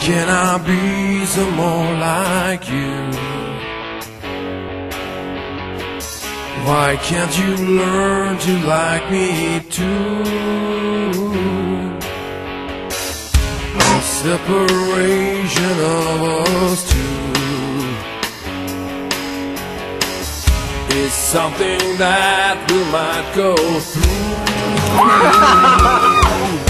can I be some more like you? Why can't you learn to like me too? The separation of us two is something that we might go through.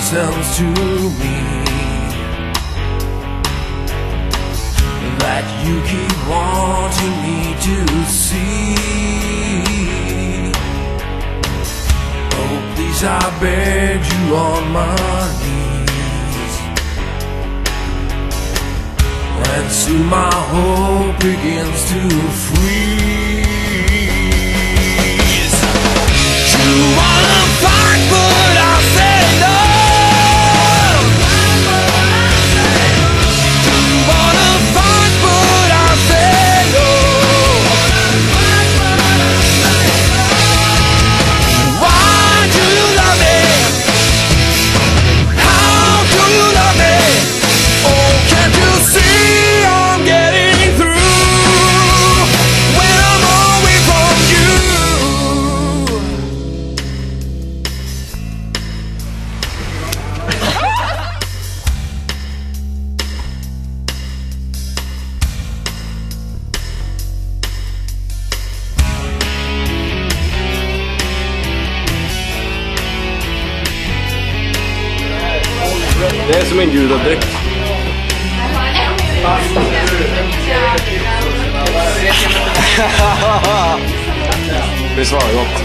sense to me that you keep wanting me to see. Oh, please, I beg you on my knees. And soon my hope begins to freeze. You wanna fight, Det är som en judadräkt. Visst var det gott?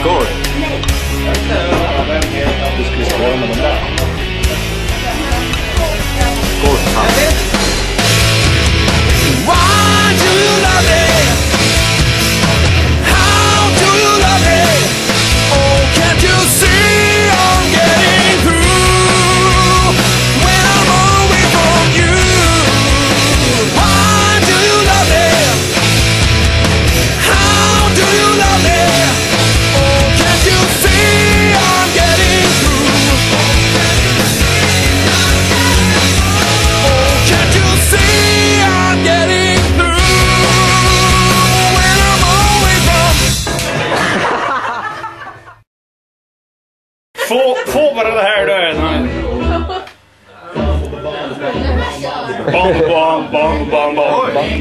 Skål! Du skulle skåla med den där. Skål! Why do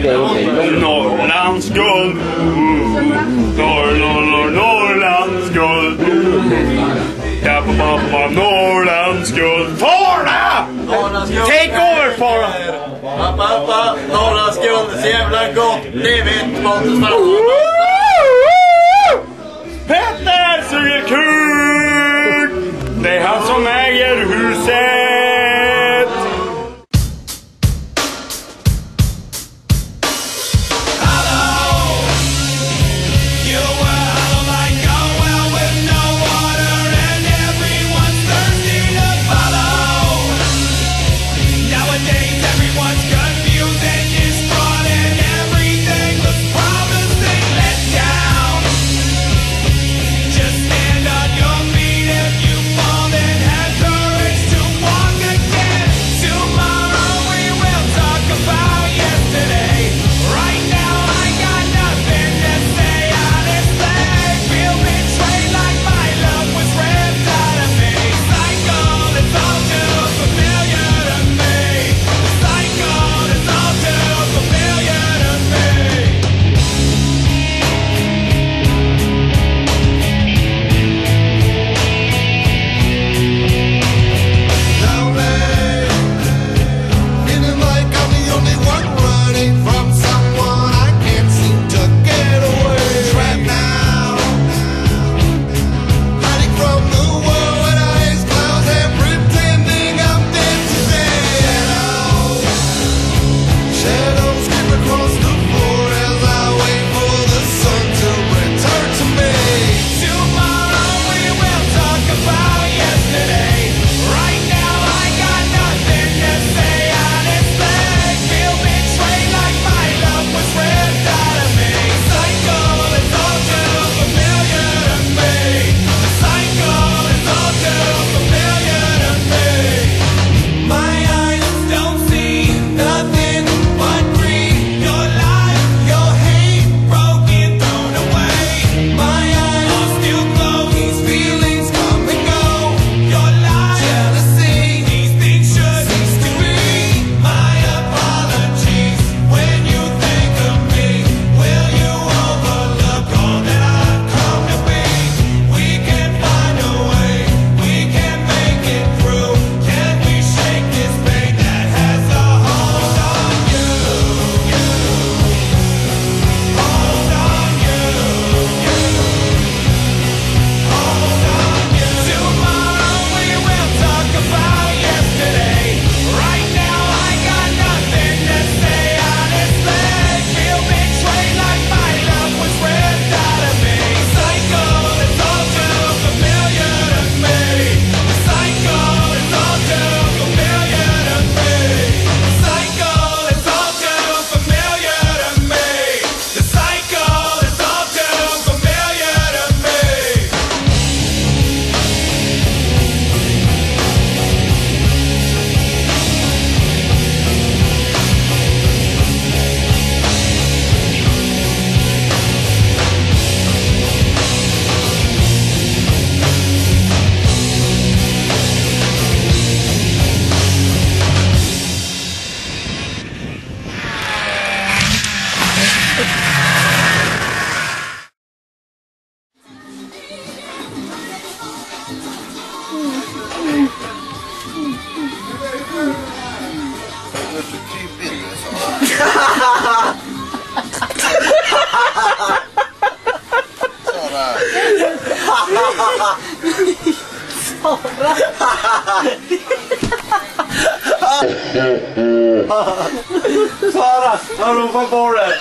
Norrlands guld. Norr, norr, norr, Norrlands guld. Ja, Norrlands guld. Fara! Take over! Pappa, pappa, Norrlands guld, så jävla gott. Det vet Pontus Sara! Sara! har Han ropar på dig!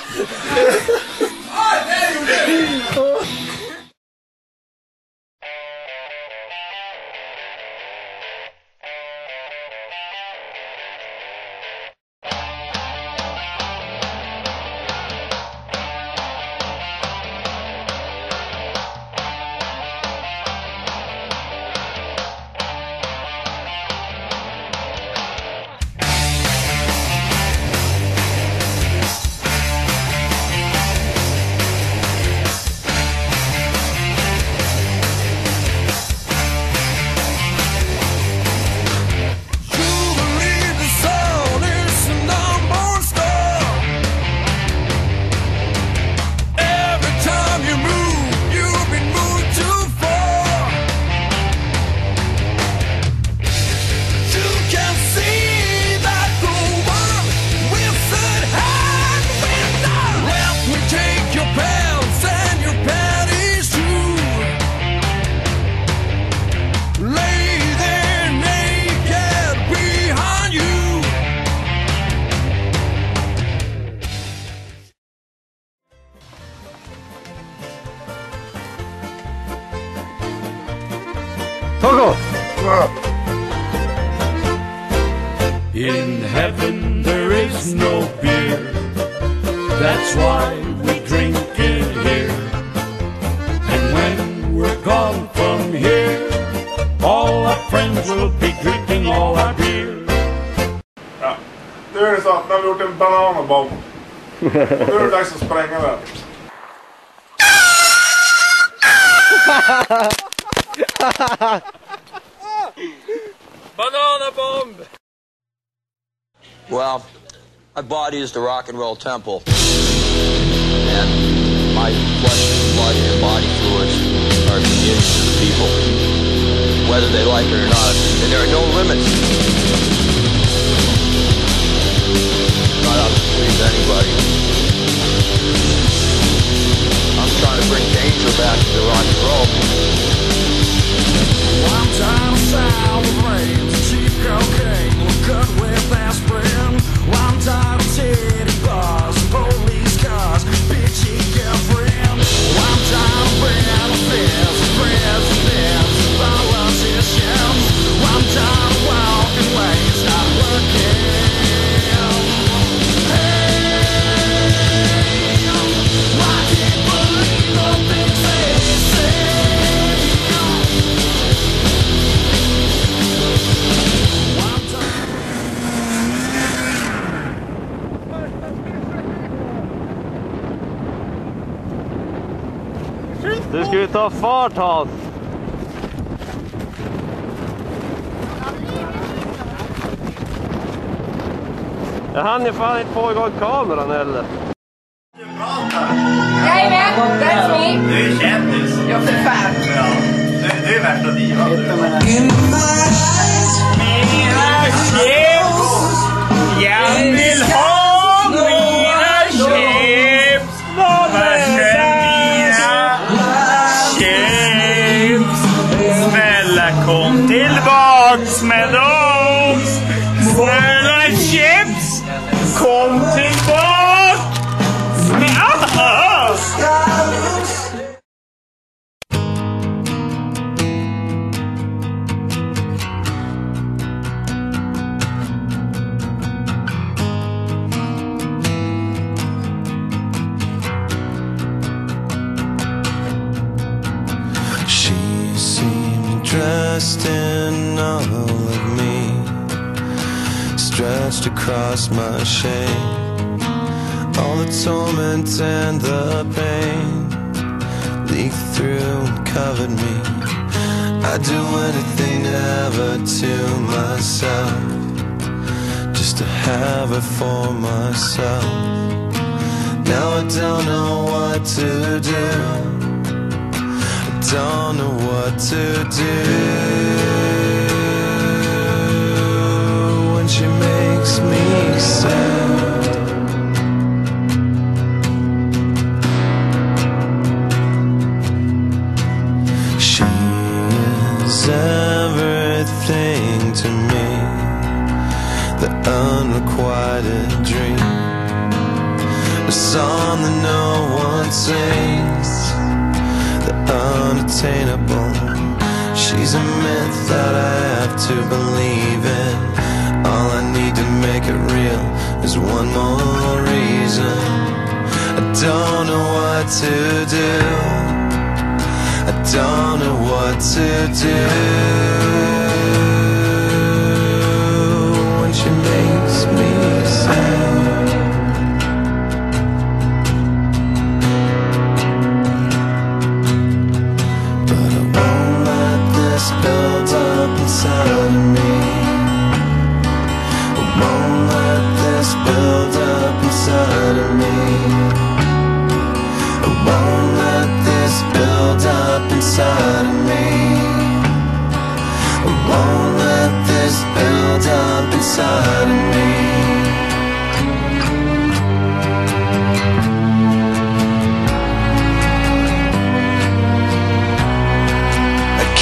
In heaven there is no beer. That's why we drink it here. And when we're gone from here, all our friends will be drinking all our beer. Ja. Nu är det så att nu har vi gjort en bananabomb. Och nu är det dags att spränga den. Well, my body is the rock and roll temple. And my flesh and blood and body fluids are communion to the people. Whether they like it or not. And there are no limits. Ta fart Hans. Jag hann ju fan inte få igång kameran heller. Jajamän, that's me. Du är kändis. Ja, för fan. Ja. Du, du är värsta divan dem! Snälla chips! Kom all of me, stretched across my shame. All the torment and the pain leaked through and covered me. I'd do anything ever to myself, just to have it for myself. Now I don't know what to do I don't know what to do me sad. She is ever to me the unrequited dream. A song that no one sings, the unattainable. She's a myth that I have to believe in. All I need to make it real is one more reason. I don't know what to do. I don't know what to do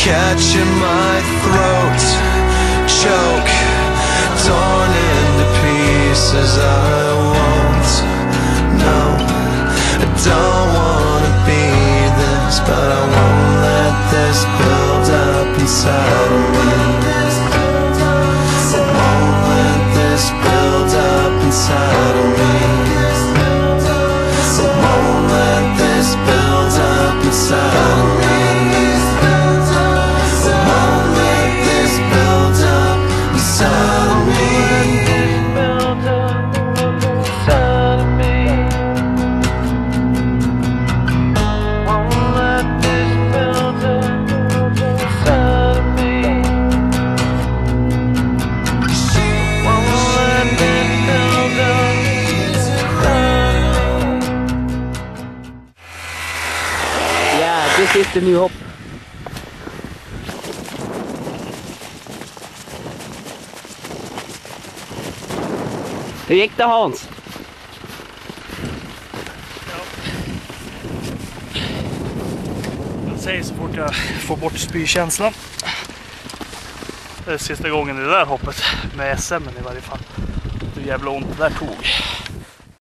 catch in my throat, choke, torn into pieces. I won't, no, I don't wanna be this, but I won't let this build up inside Yeah, this is new hope. Hur gick det Hans? Jag säger så fort jag får bort spykänslan. Det är sista gången i det där hoppet med SM i varje fall. Hur jävla ont det där tog.